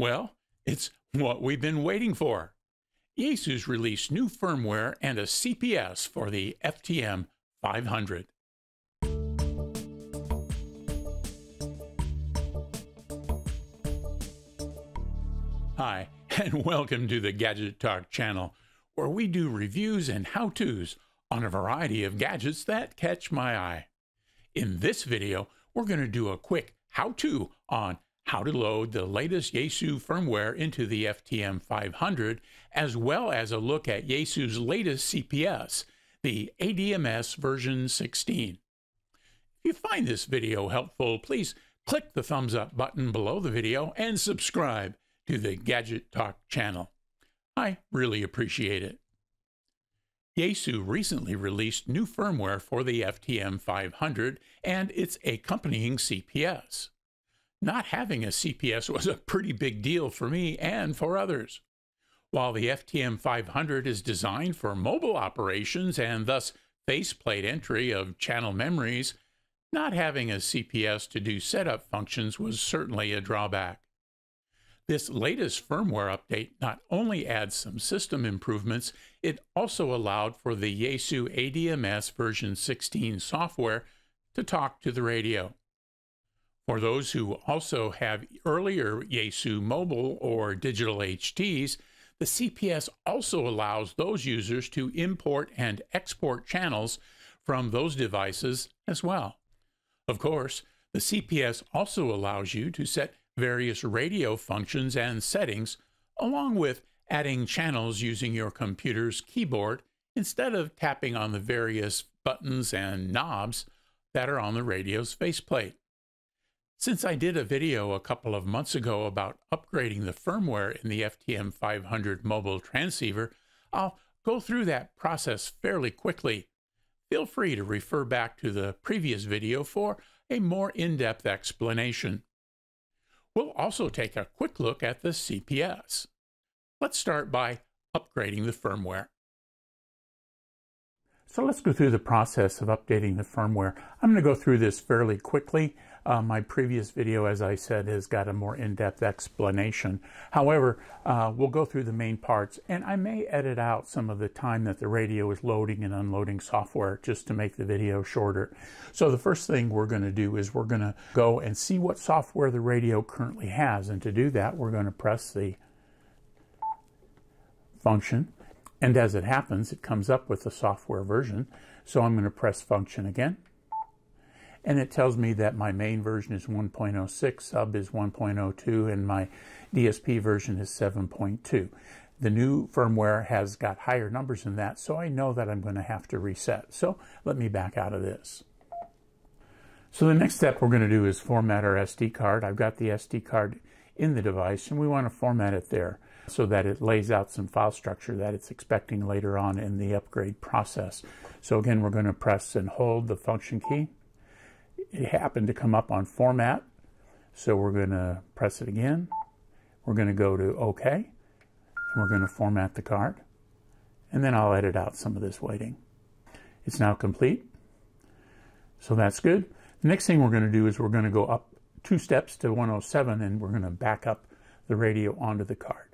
Well, it's what we've been waiting for. Yaesu's released new firmware and a CPS for the FTM 500. Hi, and welcome to the Gadget Talk channel, where we do reviews and how-tos on a variety of gadgets that catch my eye. In this video, we're going to do a quick how-to on how to load the latest Yaesu firmware into the FTM 500, as well as a look at Yaesu's latest CPS, the ADMS version 16. If you find this video helpful, please click the thumbs up button below the video and subscribe to the Gadget Talk channel. I really appreciate it. Yaesu recently released new firmware for the FTM 500 and its accompanying CPS not having a CPS was a pretty big deal for me and for others. While the FTM 500 is designed for mobile operations and thus faceplate entry of channel memories, not having a CPS to do setup functions was certainly a drawback. This latest firmware update not only adds some system improvements, it also allowed for the Yaesu ADMS version 16 software to talk to the radio. For those who also have earlier Yaesu mobile or digital HTs, the CPS also allows those users to import and export channels from those devices as well. Of course, the CPS also allows you to set various radio functions and settings, along with adding channels using your computer's keyboard instead of tapping on the various buttons and knobs that are on the radio's faceplate. Since I did a video a couple of months ago about upgrading the firmware in the FTM 500 mobile transceiver, I'll go through that process fairly quickly. Feel free to refer back to the previous video for a more in-depth explanation. We'll also take a quick look at the CPS. Let's start by upgrading the firmware. So let's go through the process of updating the firmware. I'm going to go through this fairly quickly. Uh, my previous video, as I said, has got a more in-depth explanation. However, uh, we'll go through the main parts, and I may edit out some of the time that the radio is loading and unloading software just to make the video shorter. So the first thing we're going to do is we're going to go and see what software the radio currently has, and to do that, we're going to press the function, and as it happens, it comes up with the software version. So I'm going to press function again and it tells me that my main version is 1.06, sub is 1.02, and my DSP version is 7.2. The new firmware has got higher numbers than that, so I know that I'm going to have to reset. So let me back out of this. So the next step we're going to do is format our SD card. I've got the SD card in the device, and we want to format it there so that it lays out some file structure that it's expecting later on in the upgrade process. So again, we're going to press and hold the function key it happened to come up on format. So we're going to press it again. We're going to go to OK. And we're going to format the card. And then I'll edit out some of this waiting. It's now complete. So that's good. The next thing we're going to do is we're going to go up two steps to 107 and we're going to back up the radio onto the card.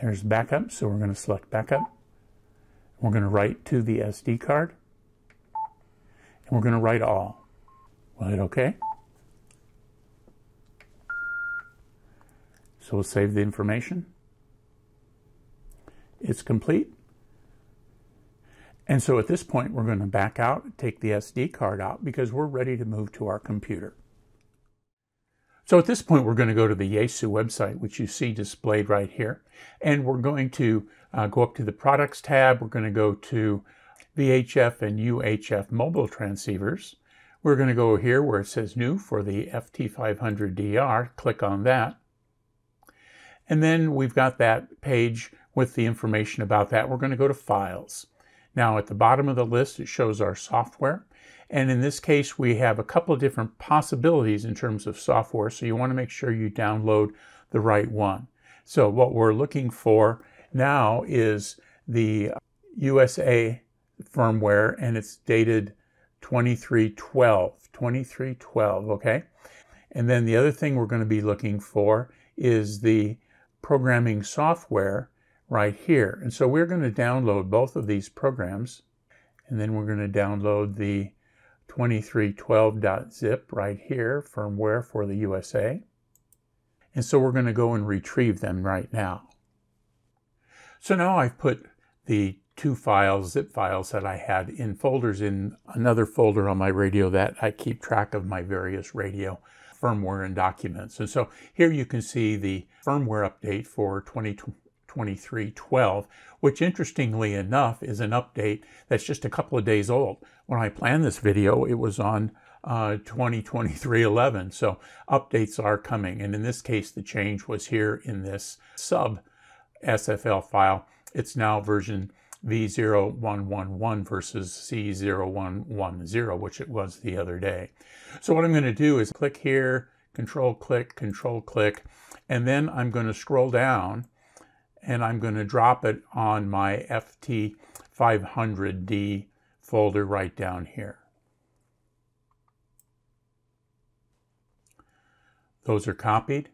There's backup, so we're going to select backup. We're going to write to the SD card and we're going to write all. We'll hit OK. So we'll save the information. It's complete. And so at this point, we're going to back out, take the SD card out because we're ready to move to our computer. So at this point, we're going to go to the Yaesu website, which you see displayed right here. And we're going to uh, go up to the products tab. We're going to go to VHF and UHF mobile transceivers. We're going to go here where it says new for the FT500DR. Click on that. And then we've got that page with the information about that. We're going to go to Files. Now at the bottom of the list, it shows our software. And in this case, we have a couple of different possibilities in terms of software. So you want to make sure you download the right one. So what we're looking for now is the USA firmware and it's dated 2312, 2312, okay? And then the other thing we're going to be looking for is the programming software right here. And so we're going to download both of these programs and then we're going to download the 2312.zip right here, firmware for the USA. And so we're going to go and retrieve them right now. So now I've put the two files, zip files that I had in folders in another folder on my radio that I keep track of my various radio firmware and documents. And so here you can see the firmware update for 2023-12, which interestingly enough is an update that's just a couple of days old. When I planned this video, it was on uh, 2023-11. So updates are coming. And in this case, the change was here in this sub SFL file. It's now version V0111 versus C0110, which it was the other day. So what I'm going to do is click here, control click, control click, and then I'm going to scroll down and I'm going to drop it on my FT500D folder right down here. Those are copied.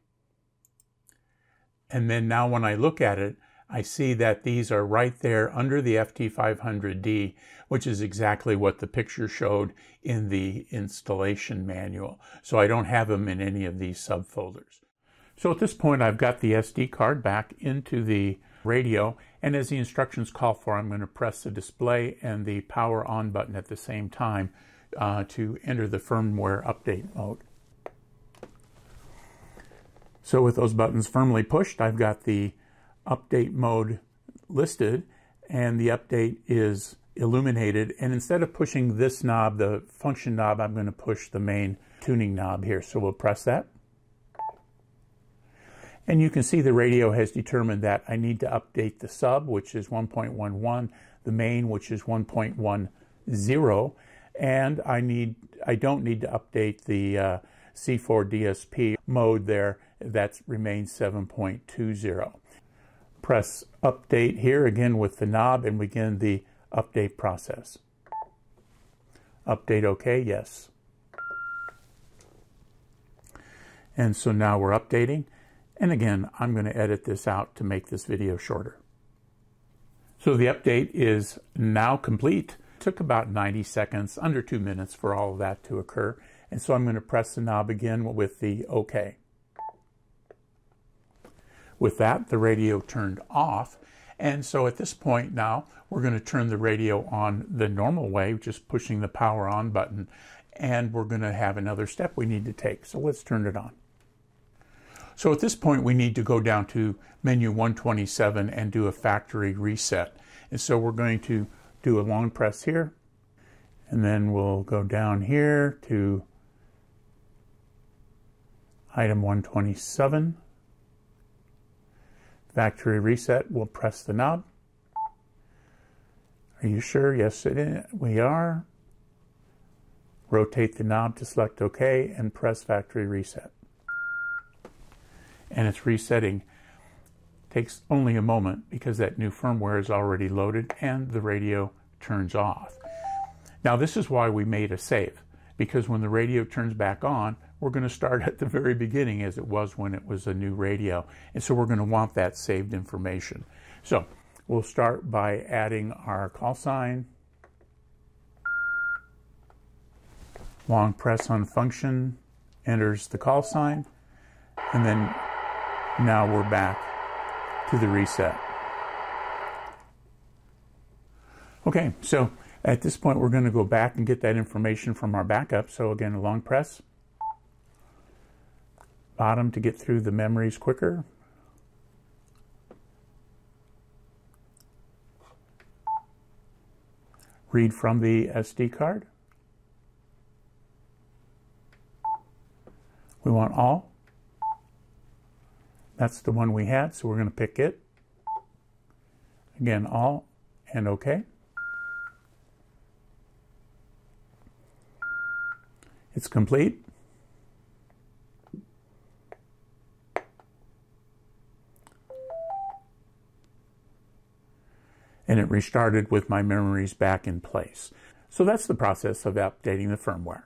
And then now when I look at it, I see that these are right there under the FT500D, which is exactly what the picture showed in the installation manual. So I don't have them in any of these subfolders. So at this point, I've got the SD card back into the radio, and as the instructions call for, I'm going to press the display and the power on button at the same time uh, to enter the firmware update mode. So with those buttons firmly pushed, I've got the update mode listed and the update is illuminated. And instead of pushing this knob, the function knob, I'm going to push the main tuning knob here. So we'll press that. And you can see the radio has determined that I need to update the sub, which is 1.11, the main, which is 1.10, and I need I don't need to update the uh, C4 DSP mode there. That remains 7.20 press update here again with the knob and begin the update process. Update OK, yes. And so now we're updating. And again, I'm going to edit this out to make this video shorter. So the update is now complete. It took about 90 seconds, under two minutes for all of that to occur. And so I'm going to press the knob again with the OK. With that, the radio turned off. And so at this point now, we're going to turn the radio on the normal way, just pushing the power on button. And we're going to have another step we need to take. So let's turn it on. So at this point, we need to go down to menu 127 and do a factory reset. And so we're going to do a long press here. And then we'll go down here to item 127 factory reset, we'll press the knob. Are you sure? Yes, it is. we are. Rotate the knob to select OK and press factory reset. And it's resetting. Takes only a moment because that new firmware is already loaded and the radio turns off. Now this is why we made a save because when the radio turns back on, we're going to start at the very beginning as it was when it was a new radio. And so we're going to want that saved information. So we'll start by adding our call sign. Long press on function enters the call sign. And then now we're back to the reset. Okay, so at this point, we're going to go back and get that information from our backup. So again, a long press. Bottom to get through the memories quicker. Read from the SD card. We want all. That's the one we had, so we're going to pick it. Again, all and OK. It's complete. And it restarted with my memories back in place. So that's the process of updating the firmware.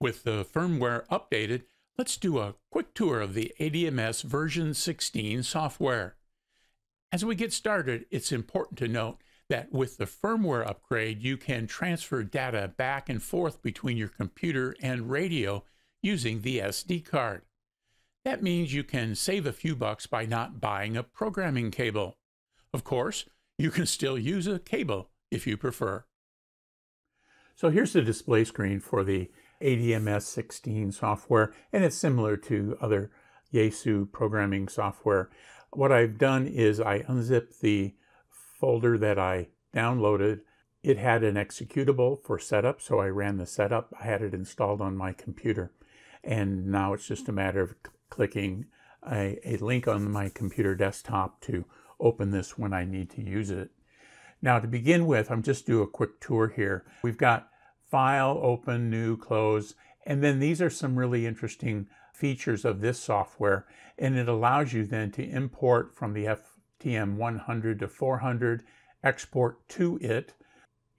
With the firmware updated, Let's do a quick tour of the ADMS version 16 software. As we get started, it's important to note that with the firmware upgrade, you can transfer data back and forth between your computer and radio using the SD card. That means you can save a few bucks by not buying a programming cable. Of course, you can still use a cable if you prefer. So here's the display screen for the ADMS 16 software, and it's similar to other Yaesu programming software. What I've done is I unzipped the folder that I downloaded. It had an executable for setup, so I ran the setup. I had it installed on my computer. And now it's just a matter of clicking a, a link on my computer desktop to open this when I need to use it. Now to begin with, I'm just do a quick tour here. We've got File, Open, New, Close, and then these are some really interesting features of this software, and it allows you then to import from the FTM 100 to 400, export to it,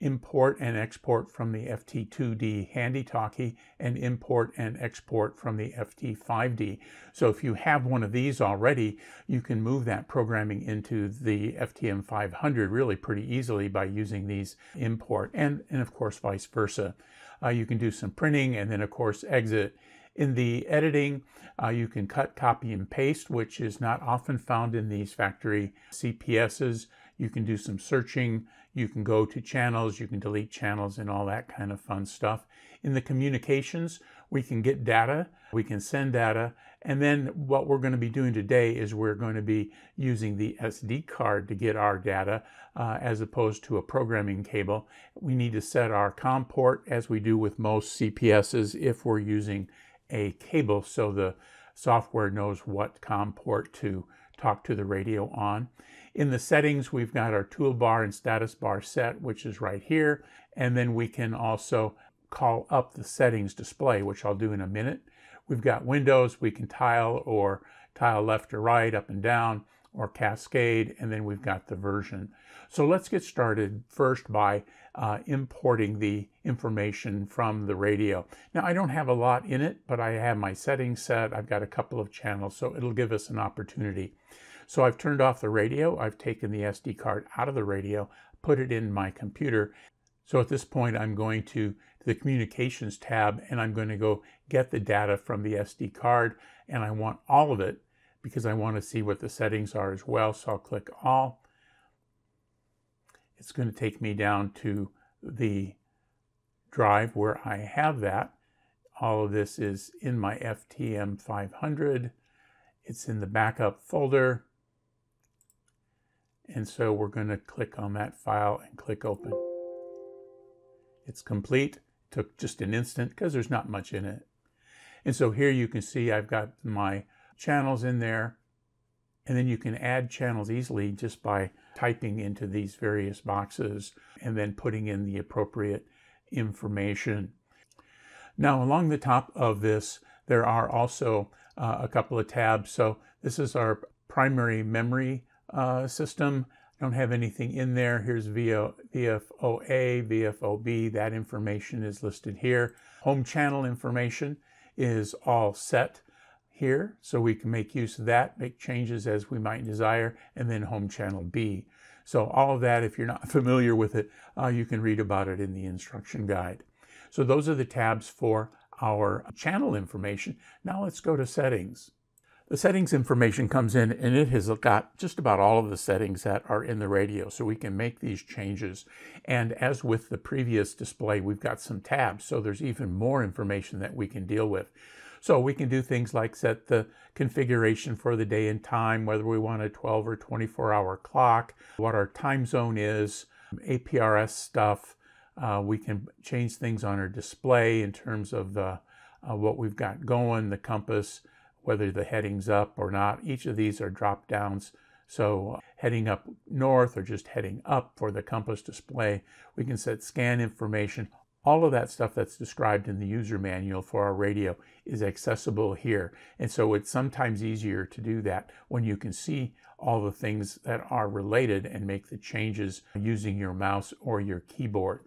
import and export from the FT2D handy talkie, and import and export from the FT5D. So if you have one of these already, you can move that programming into the FTM 500 really pretty easily by using these import, and, and of course vice versa. Uh, you can do some printing and then of course exit in the editing, uh, you can cut, copy, and paste, which is not often found in these factory CPSs. You can do some searching. You can go to channels. You can delete channels and all that kind of fun stuff. In the communications, we can get data. We can send data. And then what we're going to be doing today is we're going to be using the SD card to get our data uh, as opposed to a programming cable. We need to set our COM port as we do with most CPSs if we're using a cable so the software knows what COM port to talk to the radio on. In the settings, we've got our toolbar and status bar set, which is right here. And then we can also call up the settings display, which I'll do in a minute. We've got windows, we can tile or tile left or right, up and down, or cascade, and then we've got the version. So let's get started first by uh, importing the information from the radio. Now I don't have a lot in it, but I have my settings set. I've got a couple of channels, so it'll give us an opportunity. So I've turned off the radio. I've taken the SD card out of the radio, put it in my computer. So at this point, I'm going to the communications tab and I'm going to go get the data from the SD card and I want all of it because I want to see what the settings are as well. So I'll click all. It's going to take me down to the drive where I have that. All of this is in my FTM 500. It's in the backup folder. And so we're going to click on that file and click open. It's complete. It took just an instant because there's not much in it. And so here you can see I've got my channels in there. And then you can add channels easily just by typing into these various boxes and then putting in the appropriate information. Now along the top of this, there are also uh, a couple of tabs. So this is our primary memory uh, system. I don't have anything in there. Here's VFOA, VFOB. That information is listed here. Home channel information is all set here, so we can make use of that, make changes as we might desire, and then home channel B. So all of that, if you're not familiar with it, uh, you can read about it in the instruction guide. So those are the tabs for our channel information. Now let's go to settings. The settings information comes in and it has got just about all of the settings that are in the radio so we can make these changes. And as with the previous display, we've got some tabs so there's even more information that we can deal with. So we can do things like set the configuration for the day and time, whether we want a 12 or 24 hour clock, what our time zone is, APRS stuff. Uh, we can change things on our display in terms of the, uh, what we've got going, the compass, whether the heading's up or not. Each of these are drop downs. So heading up north or just heading up for the compass display, we can set scan information. All of that stuff that's described in the user manual for our radio is accessible here. And so it's sometimes easier to do that when you can see all the things that are related and make the changes using your mouse or your keyboard.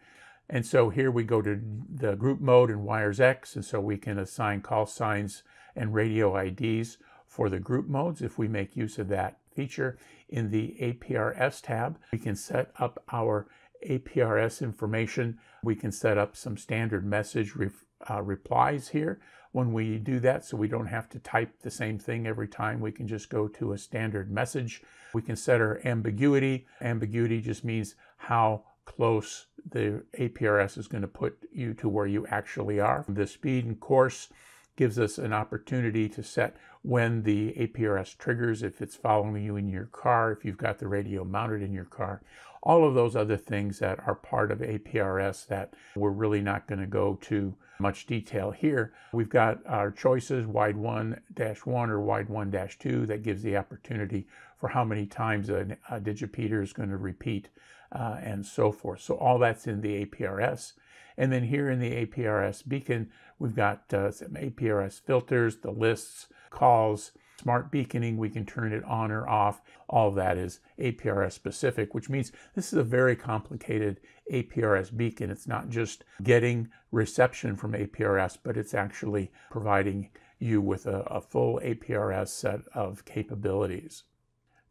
And so here we go to the group mode in WIRES-X, and so we can assign call signs and radio IDs for the group modes if we make use of that feature. In the APRS tab, we can set up our APRS information. We can set up some standard message re uh, replies here when we do that so we don't have to type the same thing every time. We can just go to a standard message. We can set our ambiguity. Ambiguity just means how close the APRS is going to put you to where you actually are. The speed and course gives us an opportunity to set when the APRS triggers, if it's following you in your car, if you've got the radio mounted in your car, all of those other things that are part of APRS that we're really not going to go to much detail here. We've got our choices, wide 1 1 or wide 1 2, that gives the opportunity for how many times a, a digipeater is going to repeat uh, and so forth. So all that's in the APRS. And then here in the APRS beacon, we've got uh, some APRS filters, the lists, calls, smart beaconing, we can turn it on or off. All of that is APRS specific, which means this is a very complicated APRS beacon. It's not just getting reception from APRS, but it's actually providing you with a, a full APRS set of capabilities.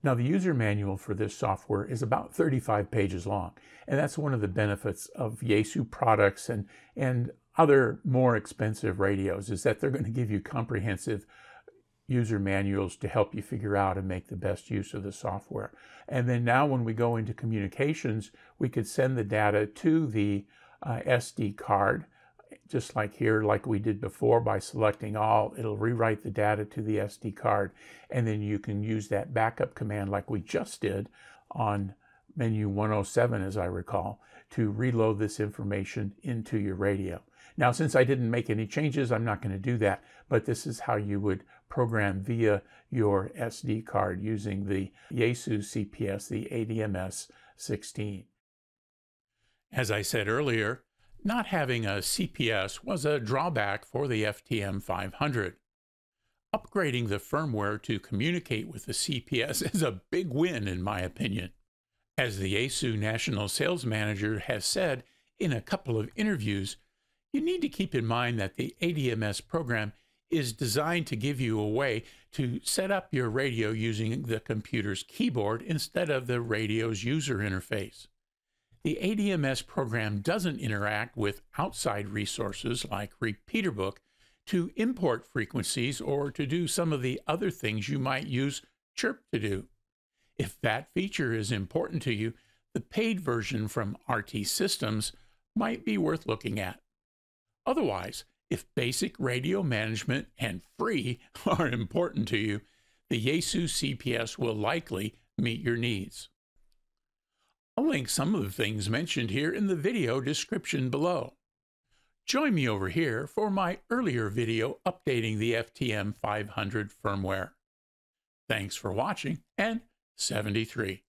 Now, the user manual for this software is about 35 pages long, and that's one of the benefits of Yaesu products and, and other more expensive radios is that they're going to give you comprehensive user manuals to help you figure out and make the best use of the software. And then now when we go into communications, we could send the data to the uh, SD card, just like here, like we did before by selecting all, it'll rewrite the data to the SD card. And then you can use that backup command like we just did on menu 107, as I recall, to reload this information into your radio. Now, since I didn't make any changes, I'm not going to do that, but this is how you would program via your SD card using the Yaesu CPS, the ADMS 16. As I said earlier, not having a CPS was a drawback for the FTM 500. Upgrading the firmware to communicate with the CPS is a big win, in my opinion. As the Yaesu National Sales Manager has said in a couple of interviews, you need to keep in mind that the ADMS program is designed to give you a way to set up your radio using the computer's keyboard instead of the radio's user interface. The ADMS program doesn't interact with outside resources like RepeaterBook to import frequencies or to do some of the other things you might use Chirp to do. If that feature is important to you, the paid version from RT Systems might be worth looking at. Otherwise, if basic radio management and free are important to you, the Yaesu CPS will likely meet your needs. I'll link some of the things mentioned here in the video description below. Join me over here for my earlier video updating the FTM 500 firmware. Thanks for watching and 73.